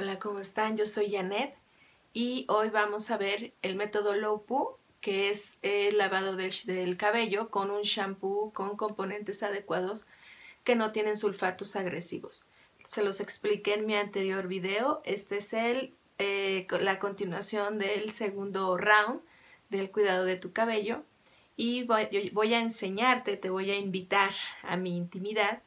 Hola, ¿cómo están? Yo soy Janet y hoy vamos a ver el método Low que es el lavado del, cabello con un shampoo con componentes adecuados que no tienen sulfatos agresivos. Se los expliqué en mi anterior video. Este es el, eh, la continuación del segundo round del cuidado de tu cabello y voy, voy a enseñarte, te voy a invitar a mi intimidad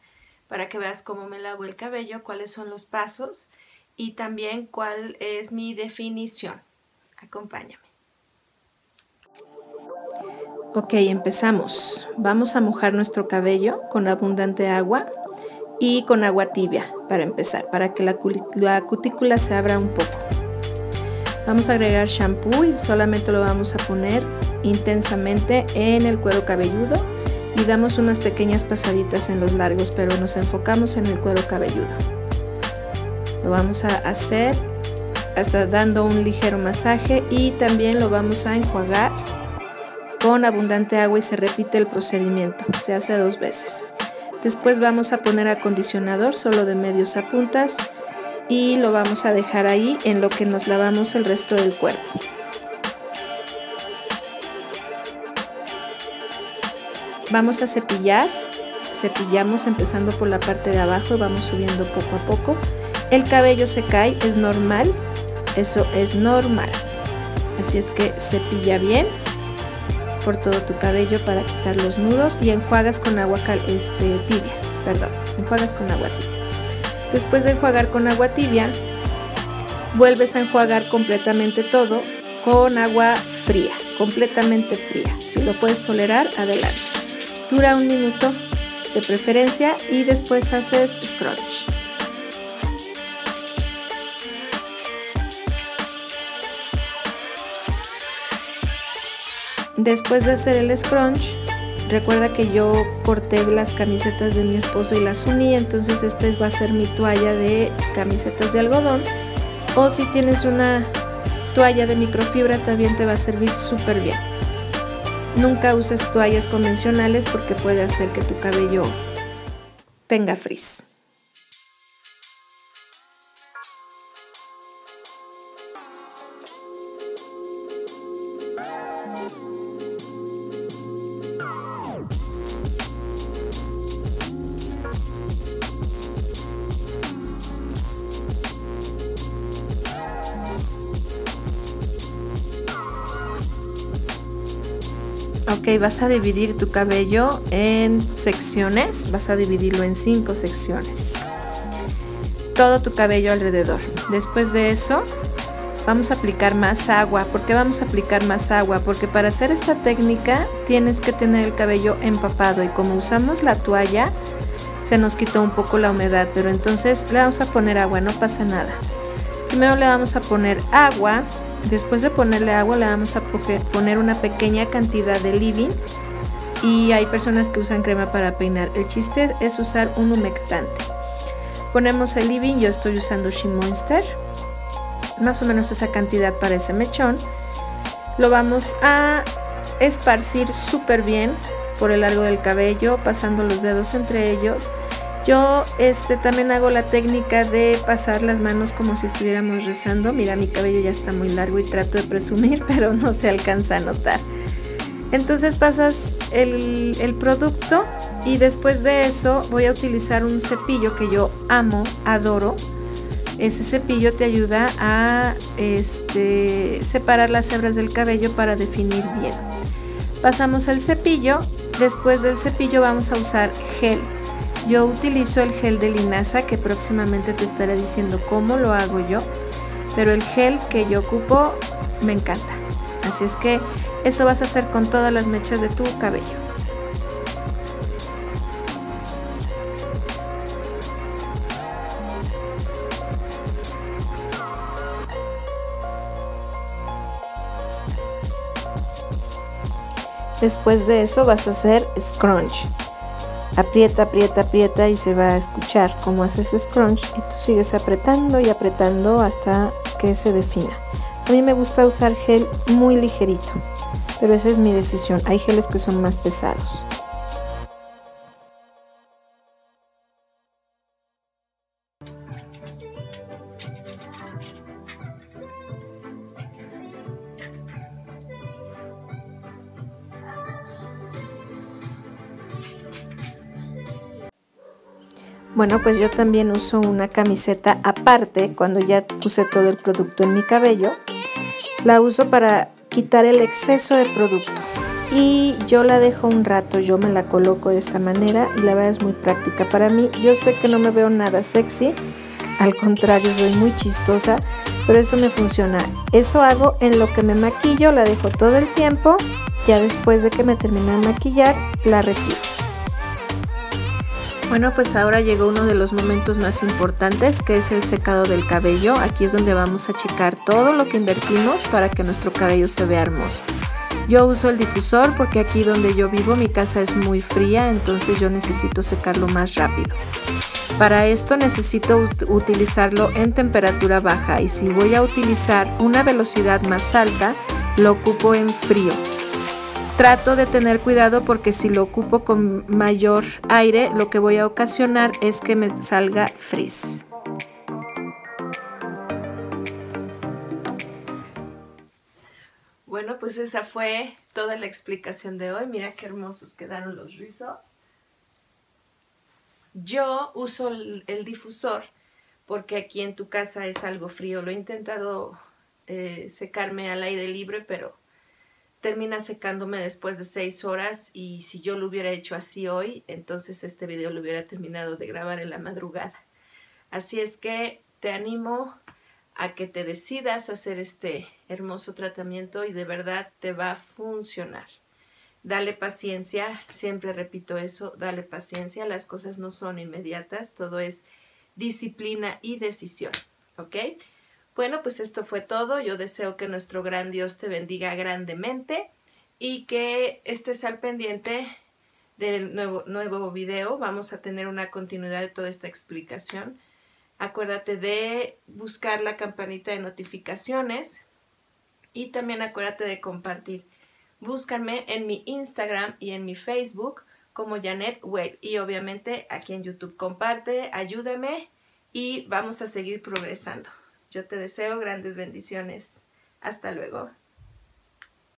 para que veas cómo me lavo el cabello, cuáles son los pasos y también cuál es mi definición. Acompáñame. Ok, empezamos. Vamos a mojar nuestro cabello con abundante agua y con agua tibia para empezar, para que la, la cutícula se abra un poco. Vamos a agregar shampoo y solamente lo vamos a poner intensamente en el cuero cabelludo y damos unas pequeñas pasaditas en los largos, pero nos enfocamos en el cuero cabelludo. Lo vamos a hacer hasta dando un ligero masaje y también lo vamos a enjuagar con abundante agua y se repite el procedimiento, se hace dos veces. Después vamos a poner acondicionador solo de medios a puntas y lo vamos a dejar ahí en lo que nos lavamos el resto del cuerpo. Vamos a cepillar, cepillamos empezando por la parte de abajo y vamos subiendo poco a poco el cabello se cae, es normal, eso es normal. Así es que cepilla bien por todo tu cabello para quitar los nudos y enjuagas con agua este, tibia, perdón, enjuagas con agua tibia. Después de enjuagar con agua tibia, vuelves a enjuagar completamente todo con agua fría, completamente fría. Si lo puedes tolerar, adelante. Dura un minuto de preferencia y después haces scrunch. Después de hacer el scrunch, recuerda que yo corté las camisetas de mi esposo y las uní, entonces esta va a ser mi toalla de camisetas de algodón. O si tienes una toalla de microfibra también te va a servir súper bien. Nunca uses toallas convencionales porque puede hacer que tu cabello tenga frizz. Ok, vas a dividir tu cabello en secciones, vas a dividirlo en cinco secciones. Todo tu cabello alrededor. Después de eso, vamos a aplicar más agua. ¿Por qué vamos a aplicar más agua? Porque para hacer esta técnica tienes que tener el cabello empapado y como usamos la toalla, se nos quitó un poco la humedad, pero entonces le vamos a poner agua, no pasa nada. Primero le vamos a poner agua Después de ponerle agua le vamos a poner una pequeña cantidad de living y hay personas que usan crema para peinar. El chiste es usar un humectante. Ponemos el living, yo estoy usando Monster, más o menos esa cantidad para ese mechón. Lo vamos a esparcir súper bien por el largo del cabello, pasando los dedos entre ellos yo este, también hago la técnica de pasar las manos como si estuviéramos rezando. Mira, mi cabello ya está muy largo y trato de presumir, pero no se alcanza a notar. Entonces pasas el, producto y después de eso voy a utilizar un cepillo que yo amo, adoro. Ese cepillo te ayuda a este, separar las hebras del cabello para definir bien. Pasamos el cepillo, después del cepillo vamos a usar gel. Yo utilizo el gel de linaza que próximamente te estaré diciendo cómo lo hago yo, pero el gel que yo ocupo me encanta. Así es que eso vas a hacer con todas las mechas de tu cabello. Después de eso vas a hacer scrunch aprieta, aprieta, aprieta y se va a escuchar cómo haces scrunch y tú sigues apretando y apretando hasta que se defina. A mí me gusta usar gel muy ligerito, pero esa es mi decisión. Hay geles que son más pesados. Bueno, pues yo también uso una camiseta aparte cuando ya puse todo el producto en mi cabello. La uso para quitar el exceso de producto. Y yo la dejo un rato, yo me la coloco de esta manera y la verdad es muy práctica para mí. Yo sé que no me veo nada sexy, al contrario, soy muy chistosa, pero esto me funciona. Eso hago en lo que me maquillo, la dejo todo el tiempo, ya después de que me termine de maquillar, la retiro. Bueno, pues ahora llegó uno de los momentos más importantes, que es el secado del cabello. Aquí es donde vamos a checar todo lo que invertimos para que nuestro cabello se vea hermoso. Yo uso el difusor porque aquí donde yo vivo mi casa es muy fría, entonces yo necesito secarlo más rápido. Para esto necesito utilizarlo en temperatura baja y si voy a utilizar una velocidad más alta, lo ocupo en frío. Trato de tener cuidado porque si lo ocupo con mayor aire, lo que voy a ocasionar es que me salga frizz. Bueno, pues esa fue toda la explicación de hoy. Mira qué hermosos quedaron los rizos. Yo uso el, difusor porque aquí en tu casa es algo frío. Lo he intentado eh, secarme al aire libre, pero termina secándome después de seis horas y si yo lo hubiera hecho así hoy, entonces este video lo hubiera terminado de grabar en la madrugada. Así es que te animo a que te decidas hacer este hermoso tratamiento y de verdad te va a funcionar. Dale paciencia, siempre repito eso, dale paciencia, las cosas no son inmediatas, todo es disciplina y decisión, ¿ok? Bueno, pues esto fue todo. Yo deseo que nuestro gran Dios te bendiga grandemente y que estés al pendiente del nuevo, nuevo video. Vamos a tener una continuidad de toda esta explicación. Acuérdate de buscar la campanita de notificaciones y también acuérdate de compartir. Búscame en mi Instagram y en mi Facebook como Janet Web y obviamente aquí en YouTube comparte, ayúdame y vamos a seguir progresando. Yo te deseo grandes bendiciones. Hasta luego.